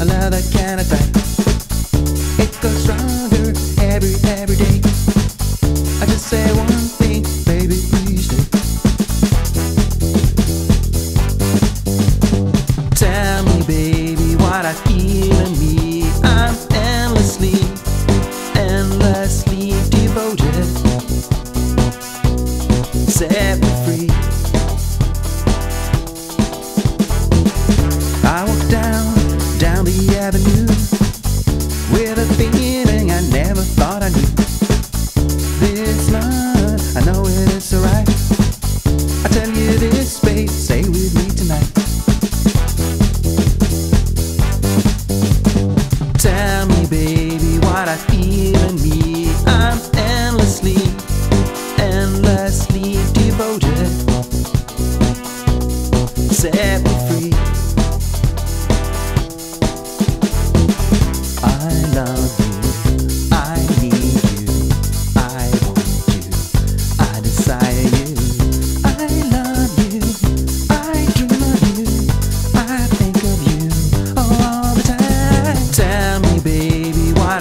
another kind of time. It goes stronger every every day. I just say one thing, baby, please stay. Tell me, baby, what I feel in me.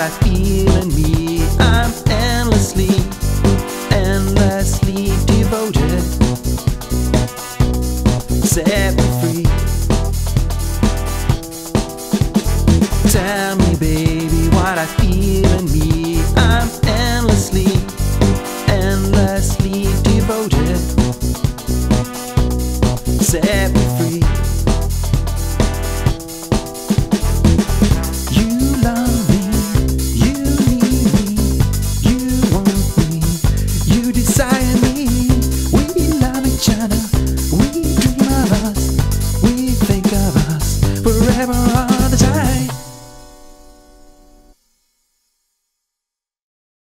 I feel in me. I'm endlessly, endlessly devoted. Set me free. Tell me, baby, what I feel design decide